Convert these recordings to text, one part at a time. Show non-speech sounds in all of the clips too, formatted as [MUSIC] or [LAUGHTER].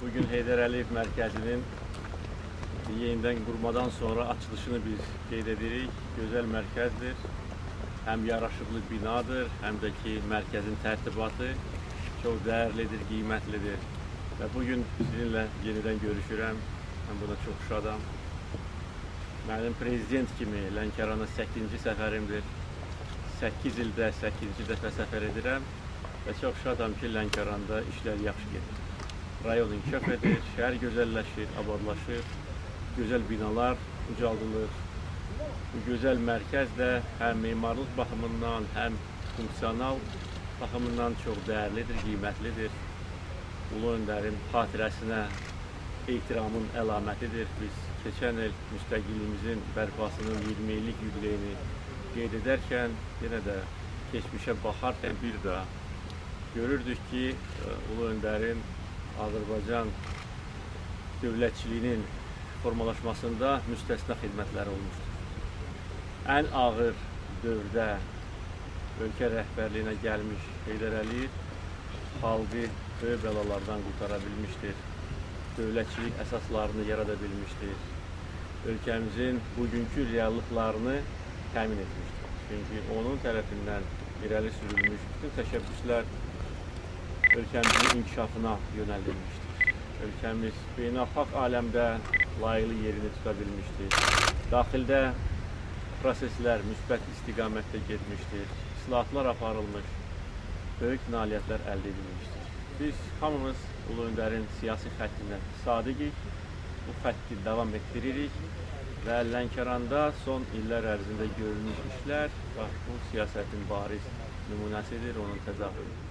Bugün Heydər Əliyev Mərkəzinin yenidən qurmadan sonra açılışını biz qeyd edirik. Gözəl mərkəzdir. Həm yaraşıqlı binadır, həm də ki, mərkəzin tərtibatı çox dəyərlidir, qiymətlidir. Və bugün sizinlə yenidən görüşürəm. Mən buna çox şadam. Mənim prezident kimi Lənkərana 8-ci səfərimdir. 8 ildə 8-ci dəfə səfər edirəm və çox şadam ki, Lənkəranda işlər yaxşı gedir. Rayon inkişaf edir, şəhər gözəlləşir, abadlaşır, gözəl binalar ucaldılır. Bu gözəl mərkəz də həm memarlıq baxımından, həm funksional baxımından çox dəyərlidir, qiymətlidir. Ulu öndərin xatirəsinə ehtiramın əlamətidir. Biz keçən il müstəqilliyimizin bərpasının 20 illik yubileyini qeyd edərkən yenə də keçmişə baxarkən bir daha görürdük ki, Ulu öndərin Azərbaycan dövlətçiliyinin formalaşmasında müstəsna xidmətləri olmuşdur. Ən ağır dövrdə ölkə rəhbərliyinə gəlmiş Heydər Əliyev xalqı böyük bəlalardan qurtara bilmişdir. Dövlətçilik əsaslarını yarada bilmişdir. Ölkəmizin bugünkü reallıqlarını təmin etmişdir. Çünki onun tərəfindən irəli sürülmüş bütün təşəbbüslər ölkəmizin inkişafına yönəldilmişdir. Ölkəmiz beynəlxalq aləmdə layıqlı yerini tuta bilmişdir. Daxildə proseslər müsbət istiqamətdə getmişdir. İslahatlar aparılmış, böyük nailiyyətlər əldə edilmişdir. Biz hamımız Ulu Öndərin siyasi xəttinə sadiqik, bu xətti davam etdiririk və Lənkəranda son illər ərzində görülmüş işlər bax, bu siyasətin bariz nümunəsidir, onun təzahürüdür.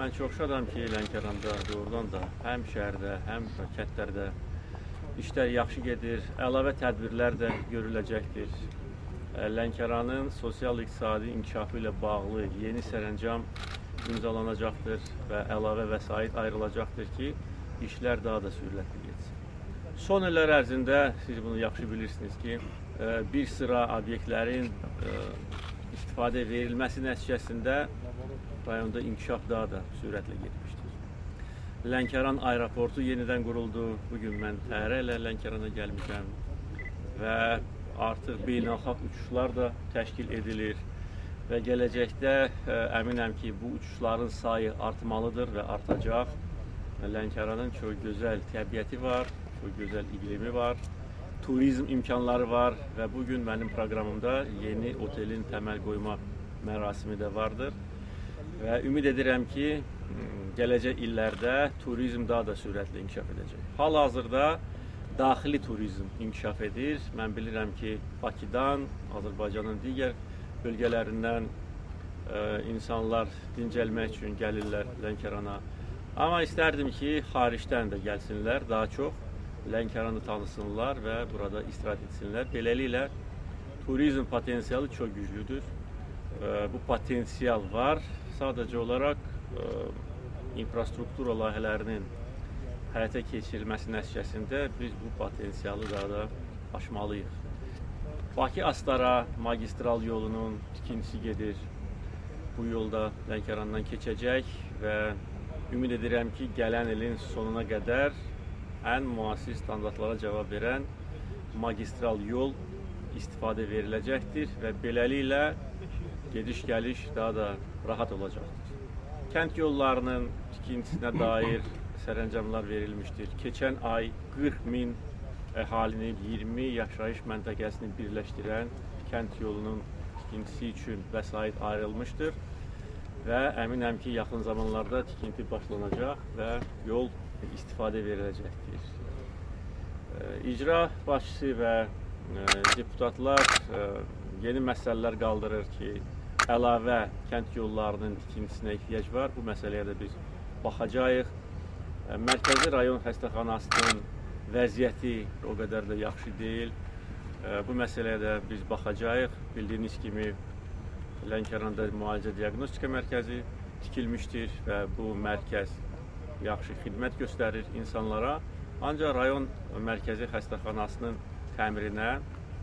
Mən çox şadam ki, Lənkəranda doğrudan da həm şəhərdə, həm kəndlərdə işlər yaxşı gedir, əlavə tədbirlər də görüləcəkdir. Lənkəranın sosial-iqtisadi inkişafı ilə bağlı yeni sərəncam imzalanacaqdır və əlavə vəsait ayrılacaqdır ki, işlər daha da sürətli getsin. Son illər ərzində siz bunu yaxşı bilirsiniz ki, bir sıra obyektlərin istifadə verilməsi nəticəsində rayonda inkişaf daha da sürətlə getmişdir. Lənkəran aeroportu yenidən quruldu. Bugün mən təyyarə ilə Lənkərana gəlmişəm və artıq beynəlxalq uçuşlar da təşkil edilir və gələcəkdə ə, e, əminəm ki, bu uçuşların sayı artmalıdır və artacaq. Lənkəranın çox gözəl təbiəti var, çox gözəl iqlimi var, turizm imkanları var və bu gün mənim proqramımda yeni otelin təməl qoyma mərasimi də vardır. Və ümid edirəm ki, gələcək illərdə turizm daha da sürətlə inkişaf edəcək. Hal-hazırda daxili turizm inkişaf edir. Mən bilirəm ki, Bakıdan, Azərbaycanın digər bölgələrindən ə, insanlar dincəlmək üçün gəlirlər Lənkərana. Amma istərdim ki, xaricdən də gəlsinlər, daha çox Lənkəranı tanısınlar və burada istirahət etsinlər. Beləliklə turizm potensialı çox güclüdür. Bu potensial var sadəcə olaraq infrastruktura layihələrinin həyata keçirilməsi nəticəsində biz bu potensialı daha da aşmalıyıq. Bakı-Astara magistral yolunun tikintisi gedir. Bu yolda Lənkərandan keçəcək və ümid edirəm ki, gələn ilin sonuna qədər ən müasir standartlara cavab verən magistral yol istifadə veriləcəkdir və beləliklə gediş-gəliş daha da rahat olacaqdır. Kənd yollarının tikintisinə dair [COUGHS] sərəncamlar verilmişdir. Keçən ay 40 min əhalini 20 yaşayış məntəqəsini birləşdirən kənd yolunun tikintisi üçün vəsait ayrılmışdır və əminəm ki, yaxın zamanlarda tikinti başlanacaq və yol istifadə veriləcəkdir. İcra başçısı və deputatlar yeni məsələlər qaldırır ki, əlavə kənd yollarının tikintisinə ehtiyac var. Bu məsələyə də biz baxacağıq. Mərkəzi rayon xəstəxanasının vəziyyəti o qədər də yaxşı deyil. Bu məsələyə də biz baxacağıq. Bildiyiniz kimi Lənkəranda müalicə diaqnostika mərkəzi tikilmişdir və bu mərkəz yaxşı xidmət göstərir insanlara. Ancaq rayon mərkəzi xəstəxanasının təmirinə,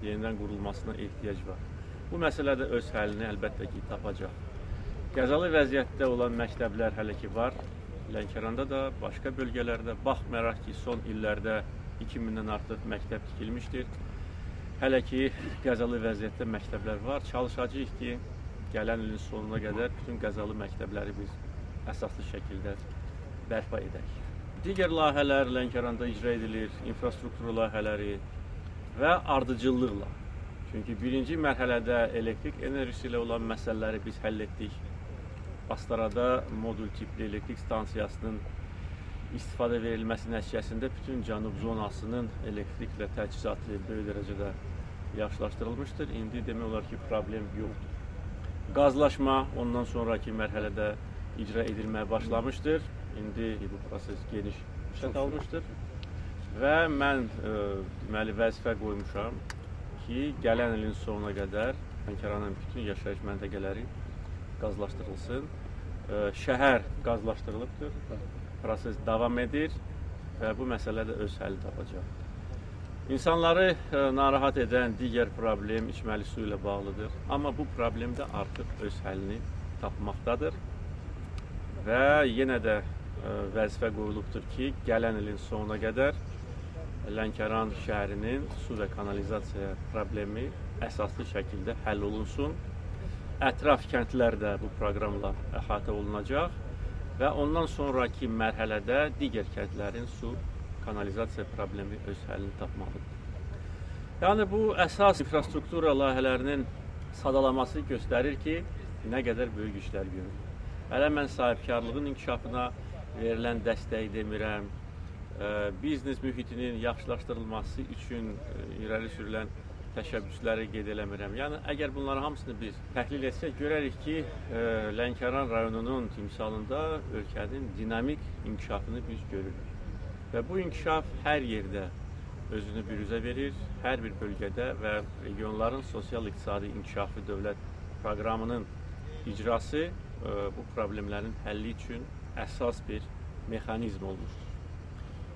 yenidən qurulmasına ehtiyac var. Bu məsələ də öz həllini əlbəttə ki, tapacaq. Qəzalı vəziyyətdə olan məktəblər hələ ki var. Lənkəranda da, başqa bölgələrdə baxmayaraq ki, son illərdə 2000-dən artıq məktəb tikilmişdir. Hələ ki, qəzalı vəziyyətdə məktəblər var. Çalışacağıq ki, gələn ilin sonuna qədər bütün qəzalı məktəbləri biz əsaslı şəkildə bərpa edək. Digər layihələr Lənkəranda icra edilir, infrastruktur layihələri və ardıcıllıqla. Çünki birinci mərhələdə elektrik enerjisi ilə olan məsələləri biz həll etdik. Astarada modul tipli elektrik stansiyasının istifadə verilməsi nəticəsində bütün cənub zonasının elektriklə təchizatı böyük dərəcədə yaxşılaşdırılmışdır. İndi demək olar ki, problem yoxdur. Qazlaşma ondan sonraki mərhələdə icra edilməyə başlamışdır. İndi bu proses geniş şəkil almışdır. Və mən e, deməli vəzifə qoymuşam ki, gələn ilin sonuna qədər Lənkəranın bütün yaşayış məntəqələri qazlaşdırılsın. Şəhər qazlaşdırılıbdır. Proses davam edir və bu məsələ də öz həlli tapacaq. İnsanları narahat edən digər problem içməli su ilə bağlıdır. Amma bu problem də artıq öz həllini tapmaqdadır. Və yenə də vəzifə qoyulubdur ki, gələn ilin sonuna qədər Lənkəran şəhərinin su və kanalizasiya problemi əsaslı şəkildə həll olunsun ətraf kəndlər də bu proqramla əhatə olunacaq və ondan sonraki mərhələdə digər kəndlərin su kanalizasiya problemi öz həllini tapmalıdır. Yəni bu əsas infrastruktura layihələrinin sadalaması göstərir ki, nə qədər böyük işlər görülür. Hələ mən sahibkarlığın inkişafına verilən dəstəyi demirəm, biznes mühitinin yaxşılaşdırılması üçün irəli sürülən təşəbbüsləri qeyd eləmirəm. Yəni əgər bunların hamısını biz təhlil etsək, görərik ki, e, Lənkəran rayonunun timsalında ölkənin dinamik inkişafını biz görürük. Və bu inkişaf hər yerdə özünü bürüzə verir. Hər bir bölgədə və regionların sosial-iqtisadi inkişafı dövlət proqramının icrası e, bu problemlərin həlli üçün əsas bir mexanizm olmuşdur.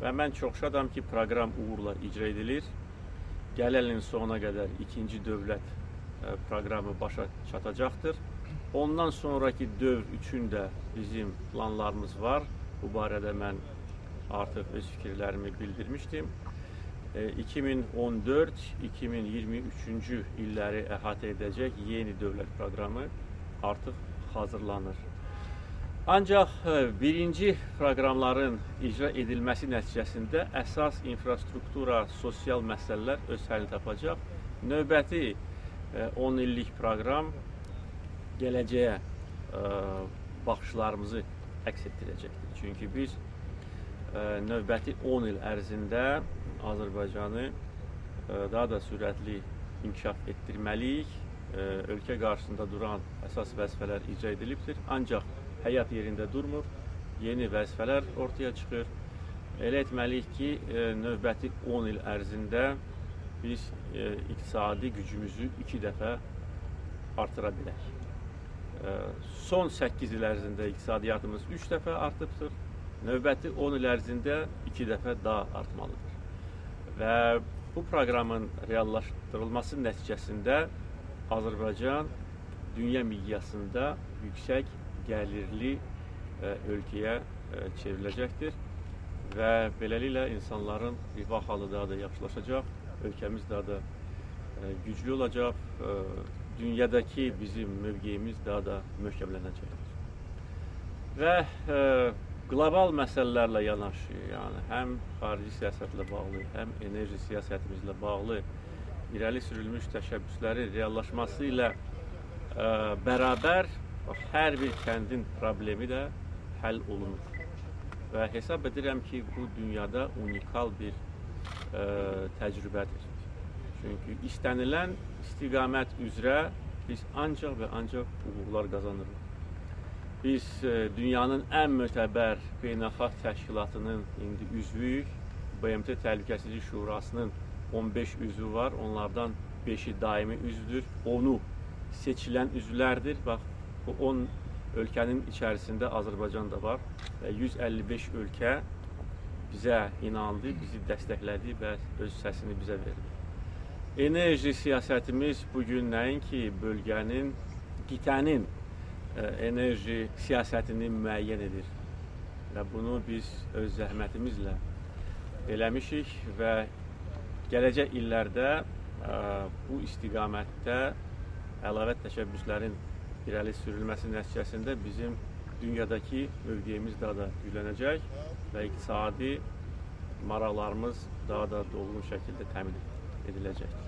Və mən çox şadam ki, proqram uğurla icra edilir gələn ilin sonuna qədər ikinci dövlət e, proqramı başa çatacaqdır. Ondan sonraki dövr üçün də bizim planlarımız var. Bu barədə mən artıq öz fikirlərimi bildirmişdim. 2014-2023-cü e, illəri əhatə edəcək yeni dövlət proqramı artıq hazırlanır. Ancaq e, birinci proqramların icra edilməsi nəticəsində əsas infrastruktura, sosial məsələlər öz həllini tapacaq. Növbəti 10 e, illik proqram gələcəyə e, baxışlarımızı əks etdirəcəkdir. Çünki biz növbəti 10 il ərzində Azərbaycanı daha da sürətli inkişaf etdirməliyik. Ölkə qarşısında duran əsas vəzifələr icra edilibdir. Ancaq həyat yerində durmur, yeni vəzifələr ortaya çıxır. Elə etməliyik ki, e, növbəti 10 il ərzində biz e, iqtisadi gücümüzü iki dəfə artıra bilək. E, son 8 il ərzində iqtisadiyyatımız 3 dəfə artıbdır. Növbəti 10 il ərzində 2 dəfə daha artmalıdır. Və bu proqramın reallaşdırılması nəticəsində Azərbaycan dünya miqyasında yüksək gəlirli e, ölkəyə e, çevriləcəkdir və beləliklə insanların rifah halı daha da yaxşılaşacaq, ölkəmiz daha da e, güclü olacaq, dünyadakı bizim mövqeyimiz daha da möhkəmlənəcəkdir. Və qlobal məsələlərlə yanaşı, yəni həm xarici siyasətlə bağlı, həm enerji siyasətimizlə bağlı irəli sürülmüş təşəbbüslərin reallaşması ilə bərabər hər bir kəndin problemi də həll olunur. Və hesab edirəm ki, bu dünyada unikal bir ə, e, təcrübədir. Çünki istənilən istiqamət üzrə biz ancaq və ancaq uğurlar qazanırıq. Biz ə, e, dünyanın ən mötəbər beynəlxalq təşkilatının indi üzvüyük. BMT Təhlükəsizlik Şurasının 15 üzvü var. Onlardan 5-i daimi üzvdür. Onu seçilən üzvlərdir. Bax, Bu 10 ölkənin içərisində Azərbaycan da var və 155 ölkə bizə inandı, bizi dəstəklədi və öz səsini bizə verdi. Enerji siyasətimiz bu gün nəinki bölgənin, qitənin e, enerji siyasətini müəyyən edir. və bunu biz öz zəhmətimizlə eləmişik və gələcək illərdə ə, bu istiqamətdə əlavə təşəbbüslərin irəli sürülməsi nəticəsində bizim dünyadakı mövqeyimiz daha da güclənəcək və iqtisadi maraqlarımız daha da dolğun şəkildə təmin ediləcəkdir.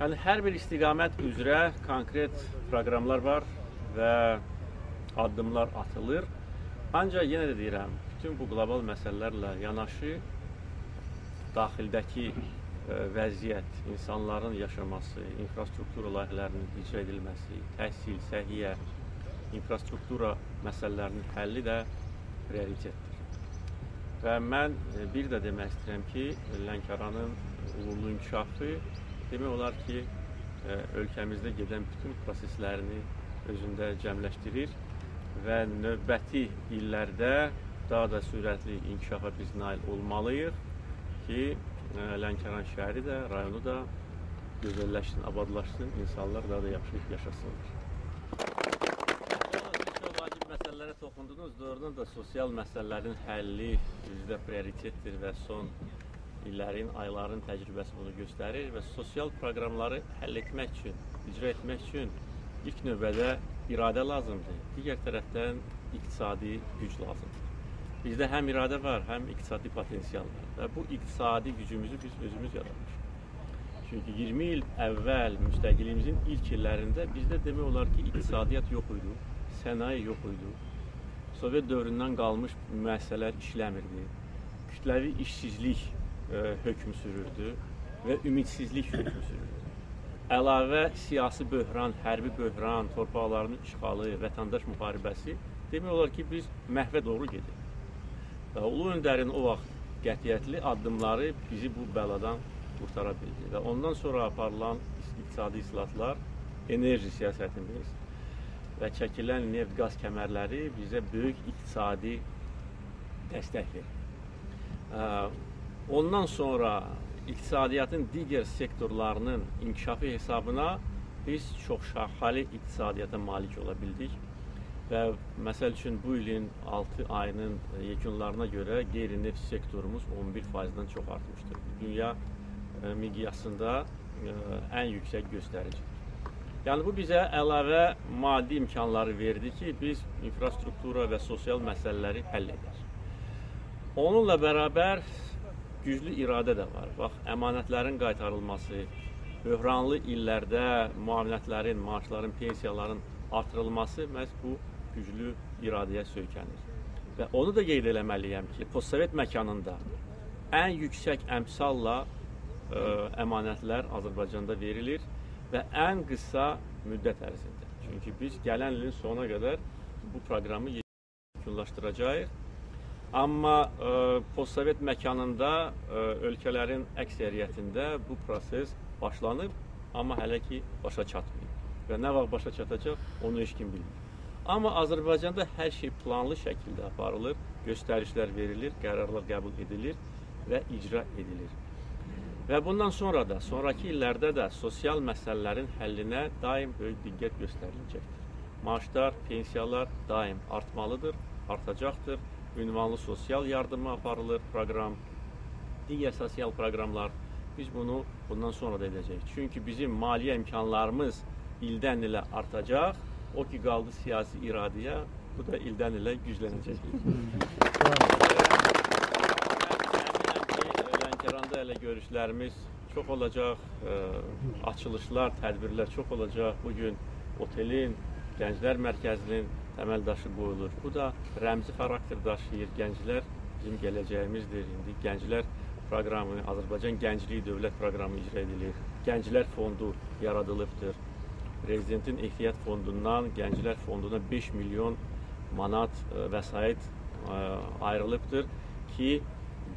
Yəni hər bir istiqamət üzrə konkret proqramlar var və addımlar atılır. Ancaq yenə də deyirəm, bütün bu qlobal məsələlərlə yanaşı daxildəki vəziyyət, insanların yaşaması, infrastruktura layihələrinin icra edilməsi, təhsil, səhiyyə, infrastruktura məsələlərinin həlli də prioritetdir. Və mən bir də demək istəyirəm ki, Lənkəranın uğurlu inkişafı demək olar ki, ölkəmizdə gedən bütün proseslərini özündə cəmləşdirir və növbəti illərdə daha da sürətli inkişafa biz nail olmalıyıq ki, Lənkəran şəhəri də, rayonu da gözəlləşsin, abadlaşsın, insanlar daha da yaxşı yaşasınlar. Vacib məsələlərə toxundunuz. Doğrudan da sosial məsələlərin həlli bizdə prioritetdir və son illərin, ayların təcrübəsi bunu göstərir və sosial proqramları həll etmək üçün, icra etmək üçün ilk növbədə iradə lazımdır. Digər tərəfdən iqtisadi güc lazımdır. Bizdə həm iradə var, həm iqtisadi potensial var və bu iqtisadi gücümüzü biz özümüz yaratmışıq. Çünki 20 il əvvəl müstəqilliyimizin ilk illərində bizdə demək olar ki, iqtisadiyyat yox idi, sənaye yox idi. Sovet dövründən qalmış müəssisələr işləmirdi. Kütləvi işsizlik e, hökm sürürdü və ümidsizlik hökm sürürdü. Əlavə siyasi böhran, hərbi böhran, torpaqlarının işğalı, vətəndaş müharibəsi demək olar ki, biz məhvə doğru gedirik. Ulu Öndərin o vaxt qətiyyətli addımları bizi bu bəladan qurtara bildi. Və ondan sonra aparılan iqtisadi islahatlar, enerji siyasətimiz və çəkilən neft qaz kəmərləri bizə böyük iqtisadi dəstək verir. Ondan sonra iqtisadiyyatın digər sektorlarının inkişafı hesabına biz çox şaxəli iqtisadiyyata malik ola bildik və məsəl üçün bu ilin 6 ayının yekunlarına görə qeyri-neft sektorumuz 11%-dən çox artmışdır. Dünya e, miqyasında e, ən yüksək göstəricidir. Yəni bu bizə əlavə maddi imkanları verdi ki, biz infrastruktura və sosial məsələləri həll edək. Onunla bərabər güclü iradə də var. Bax, əmanətlərin qaytarılması, böhranlı illərdə müavinətlərin, maaşların, pensiyaların artırılması məhz bu güclü iradəyə söykənir. Və onu da qeyd eləməliyəm ki, postsovet məkanında ən yüksək əmsalla ə, e, əmanətlər Azərbaycanda verilir və ən qısa müddət ərzində. Çünki biz gələn ilin sonuna qədər bu proqramı yekunlaşdıracağıq. Amma ə, e, postsovet məkanında ə, e, ölkələrin əksəriyyətində bu proses başlanıb, amma hələ ki başa çatmayıb. Və nə vaxt başa çatacaq, onu heç kim bilmir. Amma Azərbaycanda hər şey planlı şəkildə aparılır, göstərişlər verilir, qərarlar qəbul edilir və icra edilir. Və bundan sonra da, sonrakı illərdə də sosial məsələlərin həllinə daim böyük diqqət göstəriləcəkdir. Maaşlar, pensiyalar daim artmalıdır, artacaqdır. Ünvanlı sosial yardımı aparılır, proqram, digər sosial proqramlar. Biz bunu bundan sonra da edəcəyik. Çünki bizim maliyyə imkanlarımız ildən ilə artacaq O ki qaldı siyasi iradəyə, bu da ildən ilə güclənəcək. Lənkəranda elə görüşlərimiz çox olacaq, ə, açılışlar, tədbirlər çox olacaq. Bugün otelin, gənclər mərkəzinin təməl daşı qoyulur. Bu da rəmzi xarakter daşıyır. Gənclər bizim gələcəyimizdir. İndi gənclər proqramı, Azərbaycan Gəncliyi Dövlət proqramı icra edilir. Gənclər fondu yaradılıbdır. Prezidentin ehtiyat fondundan Gənclər fonduna 5 milyon manat e, vəsait e, ayrılıbdır ki,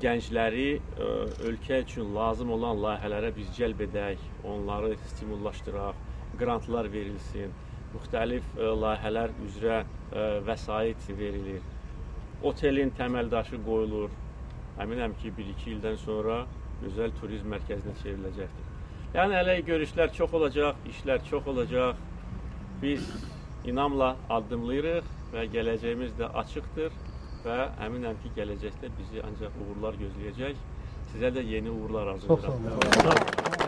gəncləri e, ölkə üçün lazım olan layihələrə biz cəlb edək, onları stimullaşdıraq, qrantlar verilsin, müxtəlif layihələr üzrə vəsait verilir. Otelin təməldaşı qoyulur. Əminəm ki, 1-2 ildən sonra gözəl turizm mərkəzinə çevriləcəkdir. Yəni hələ görüşlər çox olacaq, işlər çox olacaq. Biz inamla addımlayırıq və gələcəyimiz də açıqdır və əminəm ki, gələcəkdə bizi ancaq uğurlar gözləyəcək. Sizə də yeni uğurlar Çox sağ olun.